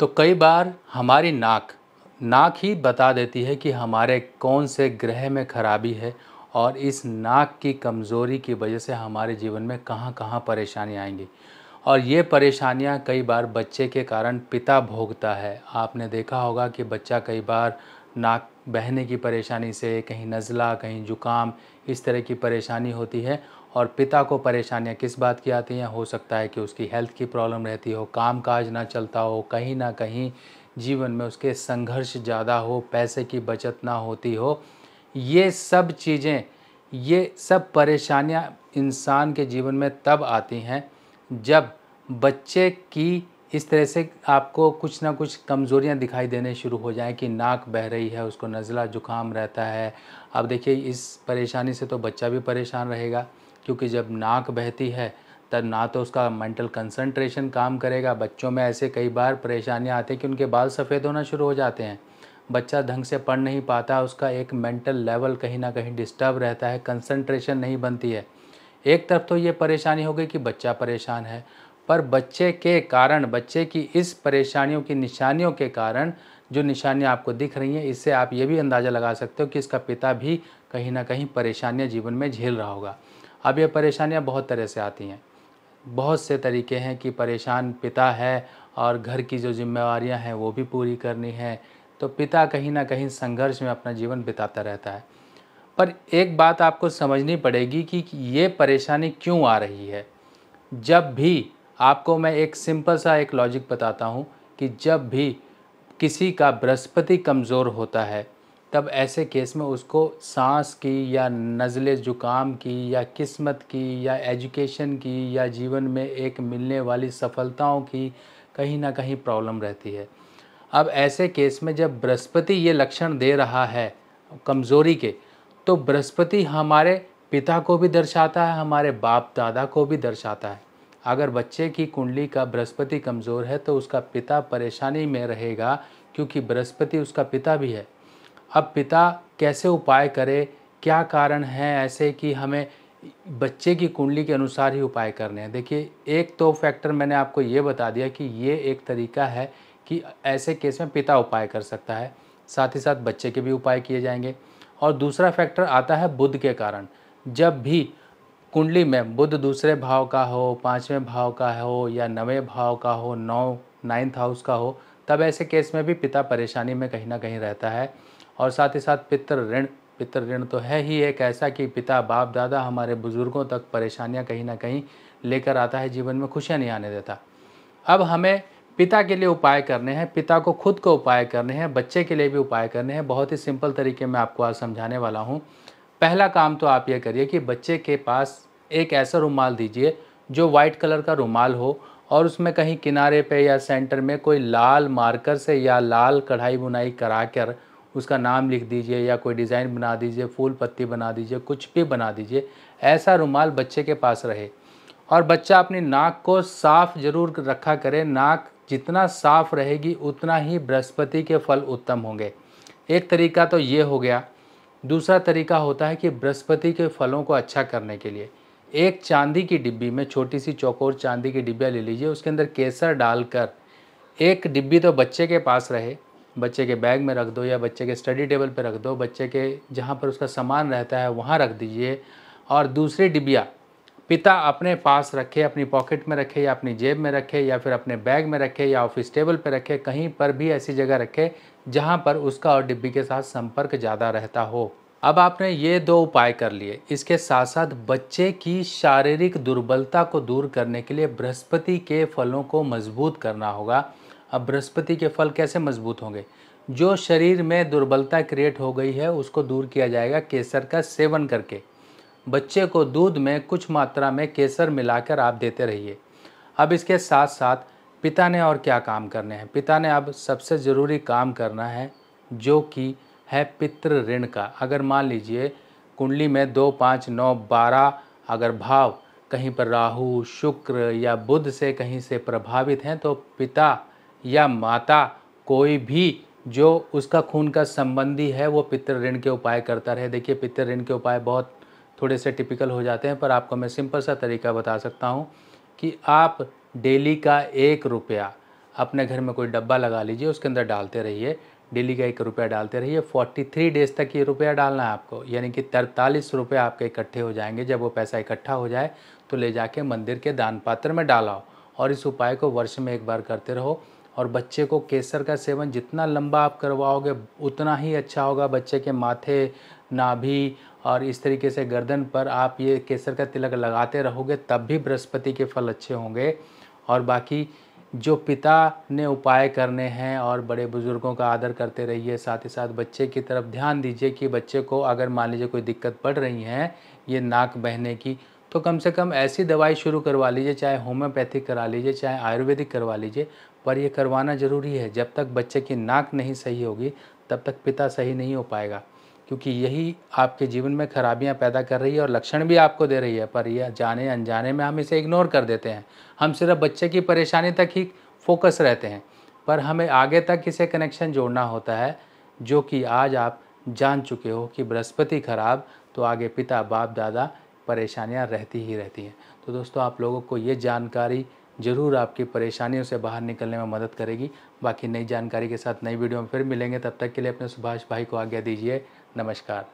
तो कई बार हमारी नाक नाक ही बता देती है कि हमारे कौन से ग्रह में खराबी है और इस नाक की कमज़ोरी की वजह से हमारे जीवन में कहाँ कहाँ परेशानी आएँगी। और ये परेशानियाँ कई बार बच्चे के कारण पिता भोगता है। आपने देखा होगा कि बच्चा कई बार नाक बहने की परेशानी से, कहीं नज़ला, कहीं जुकाम, इस तरह की परेशानी होती है और पिता को परेशानियाँ किस बात की आती हैं? हो सकता है कि उसकी हेल्थ की प्रॉब्लम रहती हो काम काज ना चलता हो, कहीं ना कहीं जीवन में उसके संघर्ष ज़्यादा हो, पैसे की बचत ना होती हो। ये सब चीज़ें, ये सब परेशानियाँ इंसान के जीवन में तब आती हैं जब बच्चे की इस तरह से आपको कुछ ना कुछ कमज़ोरियाँ दिखाई देने शुरू हो जाएँ कि नाक बह रही है, उसको नज़ला, जुकाम रहता है। अब देखिए, इस परेशानी से तो बच्चा भी परेशान रहेगा। क्योंकि जब नाक बहती है, तब ना तो उसका मेंटल कंसंट्रेशन काम करेगा। बच्चों में ऐसे कई बार परेशानियाँ आती हैं कि उनके बाल सफ़ेद होना शुरू हो जाते हैं। बच्चा ढंग से पढ़ नहीं पाता, उसका एक मेंटल लेवल कहीं ना कहीं डिस्टर्ब रहता है कंसंट्रेशन नहीं बनती है। एक तरफ़ तो ये परेशानी हो गई कि बच्चा परेशान है, पर बच्चे के कारण, बच्चे की इस परेशानियों की निशानियों के कारण जो निशानियाँ आपको दिख रही हैं, इससे आप ये भी अंदाज़ा लगा सकते हो कि इसका पिता भी कहीं ना कहीं परेशानियाँ जीवन में झेल रहा होगा। अब ये परेशानियाँ बहुत तरह से आती हैं। बहुत से तरीके हैं कि परेशान पिता है और घर की जो जिम्मेवारियाँ हैं वो भी पूरी करनी है तो पिता कहीं ना कहीं संघर्ष में अपना जीवन बिताता रहता है। पर एक बात आपको समझनी पड़ेगी कि ये परेशानी क्यों आ रही है? जब भी आपको मैं एक सिंपल सा एक लॉजिक बताता हूँ कि जब भी किसी का बृहस्पति कमज़ोर होता है तब ऐसे केस में उसको सांस की या नज़ले ज़ुकाम की या किस्मत की या एजुकेशन की या जीवन में एक मिलने वाली सफलताओं की कहीं ना कहीं प्रॉब्लम रहती है। अब ऐसे केस में जब बृहस्पति ये लक्षण दे रहा है कमज़ोरी के तो बृहस्पति हमारे पिता को भी दर्शाता है, हमारे बाप दादा को भी दर्शाता है। अगर बच्चे की कुंडली का बृहस्पति कमज़ोर है तो उसका पिता परेशानी में रहेगा, क्योंकि बृहस्पति उसका पिता भी है। अब पिता कैसे उपाय करे? क्या कारण है ऐसे कि हमें बच्चे की कुंडली के अनुसार ही उपाय करने हैं? देखिए, एक तो फैक्टर मैंने आपको ये बता दिया कि ये एक तरीका है कि ऐसे केस में पिता उपाय कर सकता है। साथ ही साथ बच्चे के भी उपाय किए जाएँगे। और दूसरा फैक्टर आता है बुद्ध के कारण। जब भी कुंडली में बुद्ध दूसरे भाव का हो, पाँचवें भाव का हो या नवें भाव का हो, नौ नाइन्थ हाउस का हो, तब ऐसे केस में भी पिता परेशानी में कहीं ना कहीं रहता है। और साथ ही साथ पितृ ऋण पितृ ऋण तो है ही एक ऐसा कि पिता, बाप, दादा हमारे बुज़ुर्गों तक परेशानियाँ कहीं ना कहीं लेकर आता है, जीवन में खुशियाँ नहीं आने देता। अब हमें पिता के लिए उपाय करने हैं, पिता को खुद को उपाय करने हैं, बच्चे के लिए भी उपाय करने हैं। बहुत ही सिंपल तरीके में आपको आज समझाने वाला हूँ। पहला काम तो आप ये करिए कि बच्चे के पास एक ऐसा रुमाल दीजिए जो वाइट कलर का रुमाल हो और उसमें कहीं किनारे पे या सेंटर में कोई लाल मार्कर से या लाल कढ़ाई बुनाई करा कर उसका नाम लिख दीजिए या कोई डिज़ाइन बना दीजिए, फूल पत्ती बना दीजिए, कुछ भी बना दीजिए, ऐसा रुमाल बच्चे के पास रहे। और बच्चा अपनी नाक को साफ़ ज़रूर रखा करे, नाक जितना साफ़ रहेगी उतना ही बृहस्पति के फल उत्तम होंगे। एक तरीका तो ये हो गया। दूसरा तरीका होता है कि बृहस्पति के फलों को अच्छा करने के लिए। एक चांदी की डिब्बी में, छोटी सी चौकोर चांदी की डिब्बिया ले लीजिए, उसके अंदर केसर डालकर, एक डिब्बी तो बच्चे के पास रहे। बच्चे के बैग में रख दो या बच्चे के स्टडी टेबल पर रख दो, बच्चे के जहाँ पर उसका सामान रहता है वहाँ रख दीजिए। और दूसरी डिब्बिया पिता अपने पास रखे, अपनी पॉकेट में रखे या अपनी जेब में रखे या फिर अपने बैग में रखे या ऑफ़िस टेबल पर रखे, कहीं पर भी ऐसी जगह रखे जहाँ पर उसका और डिब्बी के साथ संपर्क ज़्यादा रहता हो। अब आपने ये दो उपाय कर लिए। इसके साथ साथ बच्चे की शारीरिक दुर्बलता को दूर करने के लिए बृहस्पति के फलों को मज़बूत करना होगा। अब बृहस्पति के फल कैसे मज़बूत होंगे? जो शरीर में दुर्बलता क्रिएट हो गई है, उसको दूर किया जाएगा केसर का सेवन करके। बच्चे को दूध में कुछ मात्रा में केसर मिलाकर आप देते रहिए। अब इसके साथ साथ पिता ने और क्या काम करने हैं? पिता ने अब सबसे ज़रूरी काम करना है, जो कि है पितृ ऋण का। अगर मान लीजिए, कुंडली में दो, पाँच, नौ, बारह अगर भाव कहीं पर राहु, शुक्र या बुध से कहीं से प्रभावित हैं तो पिता या माता कोई भी जो उसका खून का संबंधी है, वो पितृ ऋण के उपाय करता रहे। देखिए, पितृ ऋण के उपाय बहुत थोड़े से टिपिकल हो जाते हैं, पर आपको मैं सिंपल सा तरीका बता सकता हूँ कि आप डेली का एक रुपया अपने घर में कोई डब्बा लगा लीजिए, उसके अंदर डालते रहिए। डेली का एक रुपया डालते रहिए। फोर्टी थ्री डेज़ तक ये रुपया डालना है आपको। यानी कि तरतालीस रुपये आपके इकट्ठे हो जाएँगे। जब वो पैसा इकट्ठा हो जाए तो ले जाके मंदिर के दान पात्र में डालाओ और इस उपाय को वर्ष में एक बार करते रहो। और बच्चे को केसर का सेवन जितना लंबा आप करवाओगे, उतना ही अच्छा होगा बच्चे के माथे, नाभि और इस तरीके से गर्दन पर आप ये केसर का तिलक लगाते रहोगे, तब भी बृहस्पति के फल अच्छे होंगे। और बाकी जो पिता ने उपाय करने हैं और बड़े बुज़ुर्गों का आदर करते रहिए, साथ ही साथ बच्चे की तरफ़ ध्यान दीजिए कि बच्चे को अगर मान लीजिए कोई दिक्कत पड़ रही है, ये नाक बहने की तो कम से कम ऐसी दवाई शुरू करवा लीजिए, चाहे होम्योपैथिक करा लीजिए, चाहे आयुर्वेदिक करवा लीजिए पर यह करवाना ज़रूरी है। जब तक बच्चे की नाक नहीं सही होगी, तब तक पिता सही नहीं हो पाएगा। क्योंकि यही आपके जीवन में खराबियाँ पैदा कर रही है और लक्षण भी आपको दे रही है, पर यह जाने अनजाने में हम इसे इग्नोर कर देते हैं। हम सिर्फ़ बच्चे की परेशानी तक ही फोकस रहते हैं, पर हमें आगे तक इसे कनेक्शन जोड़ना होता है, जो कि आज आप जान चुके हो कि बृहस्पति खराब तो आगे पिता, बाप, दादा परेशानियाँ रहती ही रहती हैं। तो दोस्तों, आप लोगों को ये जानकारी ज़रूर आपकी परेशानियों से बाहर निकलने में मदद करेगी। बाकी नई जानकारी के साथ नई वीडियो में फिर मिलेंगे। तब तक के लिए अपने सुभाष भाई को आज्ञा दीजिए। नमस्कार।